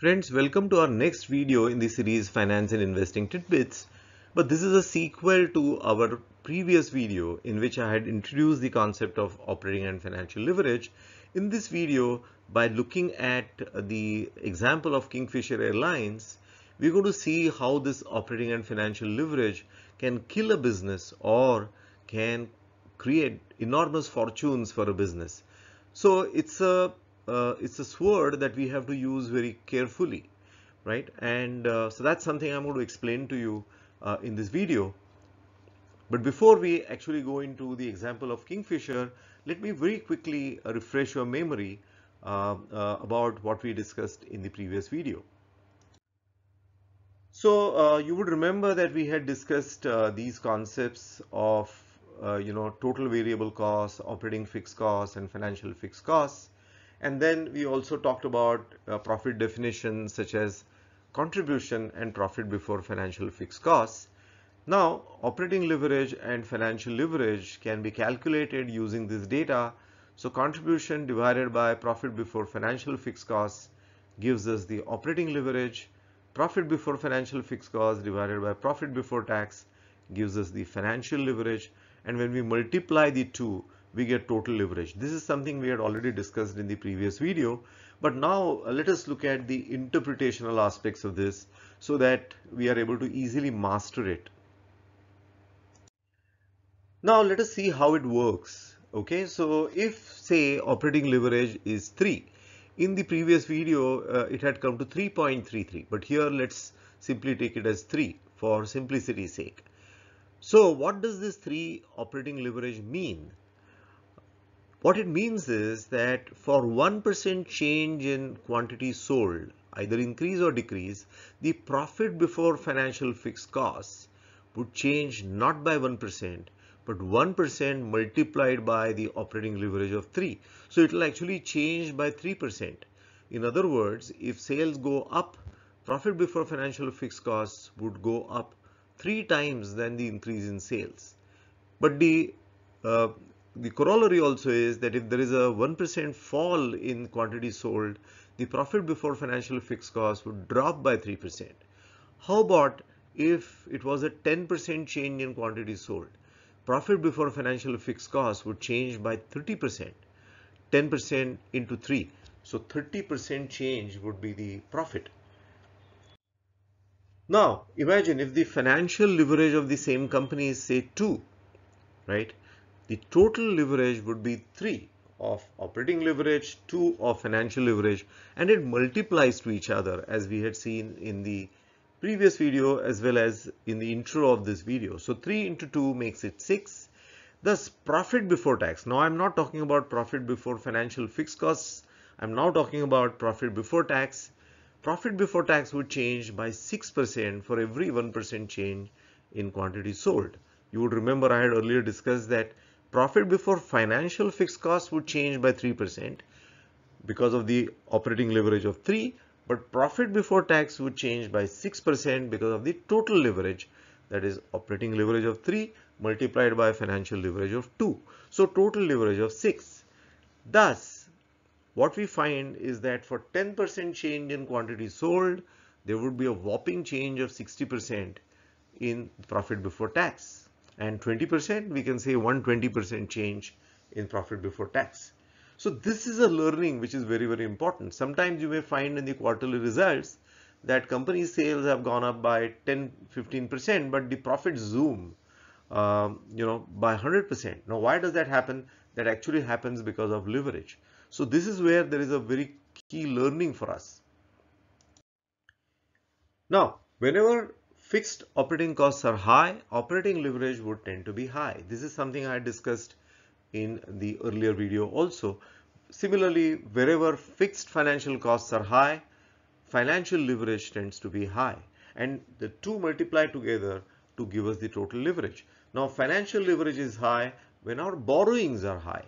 Friends, welcome to our next video in the series Finance and Investing Tidbits. But this is a sequel to our previous video in which I had introduced the concept of operating and financial leverage. In this video, by looking at the example of Kingfisher Airlines, we're going to see how this operating and financial leverage can kill a business or can create enormous fortunes for a business. So it's a uh, it's a sword that we have to use very carefully, right? And uh, so that's something I'm going to explain to you uh, in this video. But before we actually go into the example of Kingfisher, let me very quickly uh, refresh your memory uh, uh, about what we discussed in the previous video. So you would remember that we had discussed these concepts of you know total variable costs, operating fixed costs, and financial fixed costs and then we also talked about uh, profit definitions such as contribution and profit before financial fixed costs. Now, operating leverage and financial leverage can be calculated using this data. So contribution divided by profit before financial fixed costs gives us the operating leverage. Profit before financial fixed costs divided by profit before tax gives us the financial leverage. And when we multiply the two, we get total leverage. This is something we had already discussed in the previous video. But now uh, let us look at the interpretational aspects of this so that we are able to easily master it. Now let us see how it works. Okay, so if say operating leverage is 3, in the previous video uh, it had come to 3.33 but here let's simply take it as 3 for simplicity's sake. So what does this 3 operating leverage mean? What it means is that for 1% change in quantity sold, either increase or decrease, the profit before financial fixed costs would change not by 1%, but 1% multiplied by the operating leverage of 3. So it will actually change by 3%. In other words, if sales go up, profit before financial fixed costs would go up three times than the increase in sales. But the uh, the corollary also is that if there is a 1% fall in quantity sold, the profit before financial fixed costs would drop by 3%. How about if it was a 10% change in quantity sold? Profit before financial fixed costs would change by 30%, 10% into 3. So 30% change would be the profit. Now imagine if the financial leverage of the same company is say 2, right? The total leverage would be 3 of operating leverage, 2 of financial leverage, and it multiplies to each other as we had seen in the previous video as well as in the intro of this video. So 3 into 2 makes it 6. Thus profit before tax. Now I'm not talking about profit before financial fixed costs. I'm now talking about profit before tax. Profit before tax would change by 6% for every 1% change in quantity sold. You would remember I had earlier discussed that profit before financial fixed costs would change by 3% because of the operating leverage of 3 but profit before tax would change by 6% because of the total leverage that is operating leverage of 3 multiplied by financial leverage of 2 so total leverage of 6 thus what we find is that for 10% change in quantity sold there would be a whopping change of 60% in profit before tax and 20% we can say 120% change in profit before tax. So this is a learning which is very very important. Sometimes you may find in the quarterly results that company sales have gone up by 10 15% but the profits zoom um, you know by 100%. Now why does that happen? That actually happens because of leverage. So this is where there is a very key learning for us. Now whenever fixed operating costs are high, operating leverage would tend to be high. This is something I discussed in the earlier video also. Similarly, wherever fixed financial costs are high, financial leverage tends to be high and the two multiply together to give us the total leverage. Now financial leverage is high when our borrowings are high,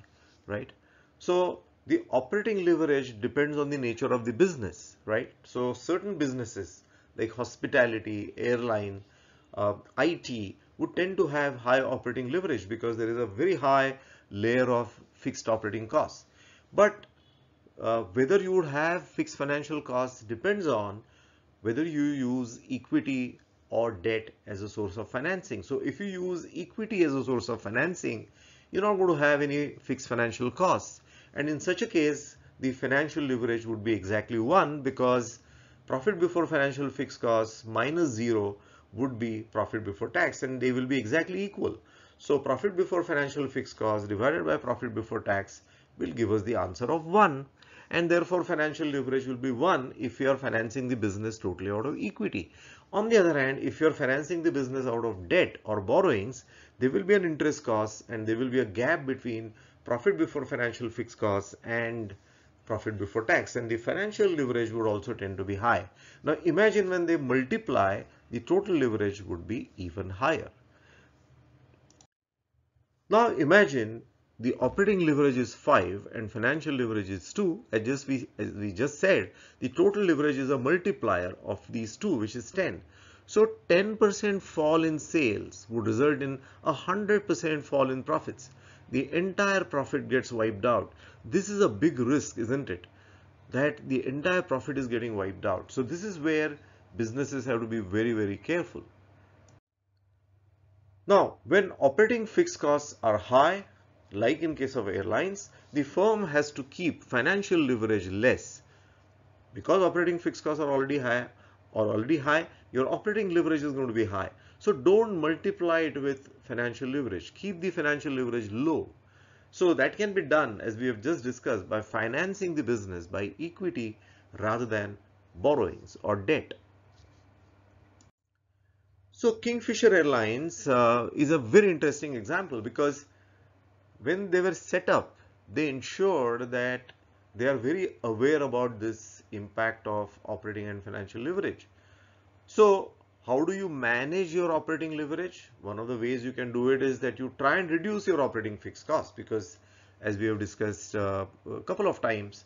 right? So the operating leverage depends on the nature of the business, right? So certain businesses like hospitality, airline, uh, IT would tend to have high operating leverage because there is a very high layer of fixed operating costs. But uh, whether you would have fixed financial costs depends on whether you use equity or debt as a source of financing. So if you use equity as a source of financing, you're not going to have any fixed financial costs. And in such a case, the financial leverage would be exactly one because profit before financial fixed costs minus zero would be profit before tax and they will be exactly equal. So profit before financial fixed costs divided by profit before tax will give us the answer of 1 and therefore financial leverage will be 1 if you are financing the business totally out of equity. On the other hand, if you are financing the business out of debt or borrowings, there will be an interest cost and there will be a gap between profit before financial fixed costs and profit before tax and the financial leverage would also tend to be high. Now imagine when they multiply, the total leverage would be even higher. Now imagine the operating leverage is 5 and financial leverage is 2 as just we as we just said the total leverage is a multiplier of these two which is 10 so 10% fall in sales would result in a 100% fall in profits the entire profit gets wiped out. This is a big risk isn't it? That the entire profit is getting wiped out. So this is where businesses have to be very very careful. Now, when operating fixed costs are high, like in case of airlines, the firm has to keep financial leverage less. Because operating fixed costs are already high or already high, your operating leverage is going to be high. So don't multiply it with financial leverage. Keep the financial leverage low. So that can be done as we have just discussed by financing the business by equity rather than borrowings or debt. So Kingfisher Airlines uh, is a very interesting example because when they were set up, they ensured that they are very aware about this impact of operating and financial leverage. So how do you manage your operating leverage? One of the ways you can do it is that you try and reduce your operating fixed costs because as we have discussed uh, a couple of times,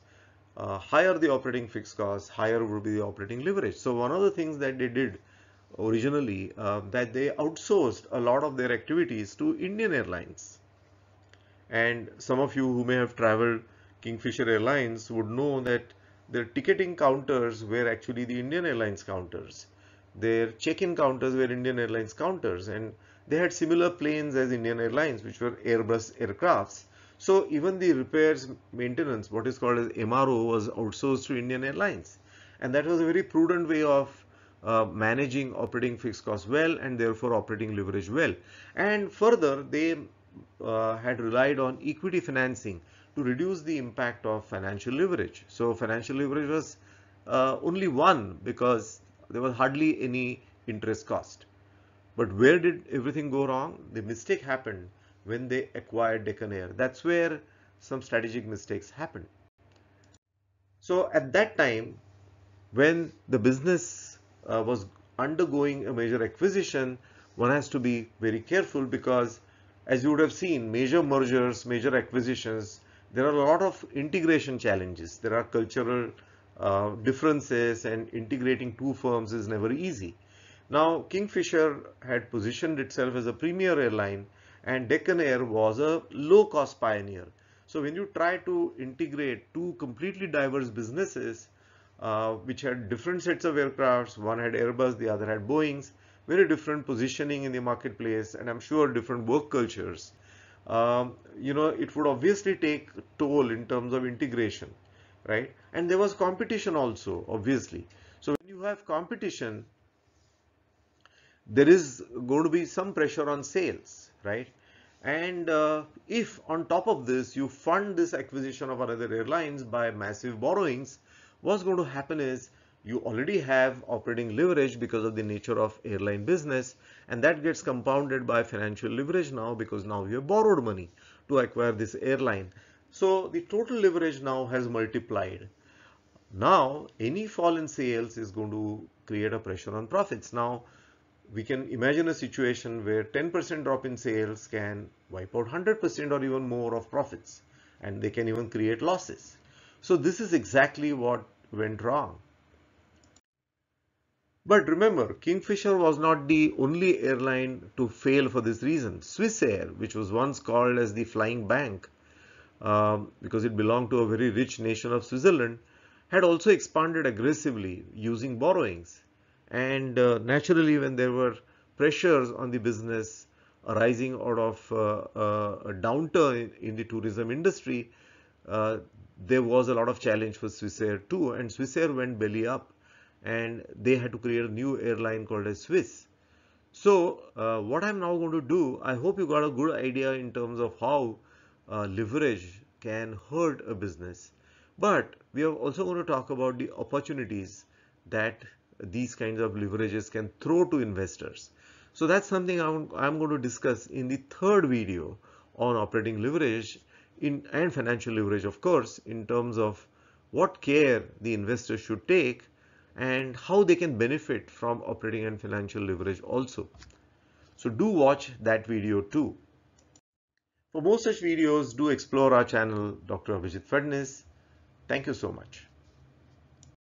uh, higher the operating fixed costs, higher would be the operating leverage. So one of the things that they did originally uh, that they outsourced a lot of their activities to Indian Airlines. And some of you who may have traveled Kingfisher Airlines would know that their ticketing counters were actually the Indian Airlines counters. Their check-in counters were Indian Airlines counters and they had similar planes as Indian Airlines which were Airbus aircrafts. So even the repairs maintenance, what is called as MRO was outsourced to Indian Airlines. And that was a very prudent way of uh, managing operating fixed costs well and therefore operating leverage well. And further, they uh, had relied on equity financing to reduce the impact of financial leverage. So financial leverage was uh, only one because there was hardly any interest cost. But where did everything go wrong? The mistake happened when they acquired Deccan Air. That's where some strategic mistakes happened. So at that time, when the business uh, was undergoing a major acquisition, one has to be very careful because as you would have seen, major mergers, major acquisitions, there are a lot of integration challenges. There are cultural uh, differences and integrating two firms is never easy. Now, Kingfisher had positioned itself as a premier airline and Deccan Air was a low-cost pioneer. So when you try to integrate two completely diverse businesses, uh, which had different sets of aircrafts. One had Airbus, the other had Boeing's. Very different positioning in the marketplace, and I'm sure different work cultures. Um, you know, it would obviously take toll in terms of integration, right? And there was competition also, obviously. So when you have competition, there is going to be some pressure on sales, right? And uh, if on top of this, you fund this acquisition of another airlines by massive borrowings, what's going to happen is you already have operating leverage because of the nature of airline business and that gets compounded by financial leverage now because now you have borrowed money to acquire this airline. So the total leverage now has multiplied. Now any fall in sales is going to create a pressure on profits. Now we can imagine a situation where 10% drop in sales can wipe out 100% or even more of profits and they can even create losses. So this is exactly what went wrong. But remember, Kingfisher was not the only airline to fail for this reason. Swissair, which was once called as the flying bank, um, because it belonged to a very rich nation of Switzerland, had also expanded aggressively using borrowings. And uh, naturally, when there were pressures on the business arising out of uh, uh, a downturn in the tourism industry, uh, there was a lot of challenge for Swissair too. And Swissair went belly up and they had to create a new airline called as Swiss. So uh, what I'm now going to do, I hope you got a good idea in terms of how uh, leverage can hurt a business. But we are also going to talk about the opportunities that these kinds of leverages can throw to investors. So that's something I'm, I'm going to discuss in the third video on operating leverage in, and financial leverage, of course, in terms of what care the investor should take and how they can benefit from operating and financial leverage also. So do watch that video too. For more such videos, do explore our channel, Dr. Abhijit Phadnis. Thank you so much.